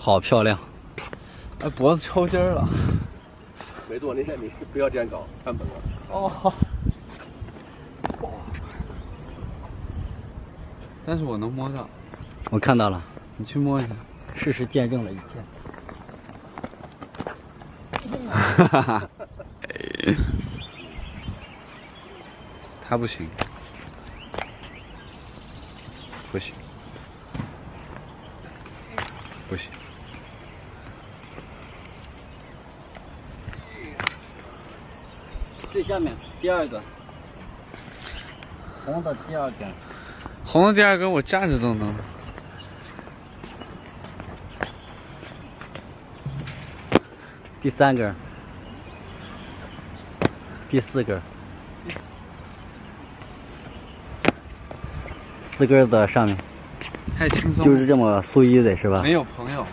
好漂亮。哎，脖子抽筋了。没做那些你不要这样搞，看本了。哦。但是我能摸到。我看到了。你去摸一下。事实见证了一切。哈哈哈。他不行。不行。不行。最下面第二个，红的第二根。红的第二根我站着都能。第三根，第四根，四根的上面。太轻松。就是这么素一的是吧？没有朋友。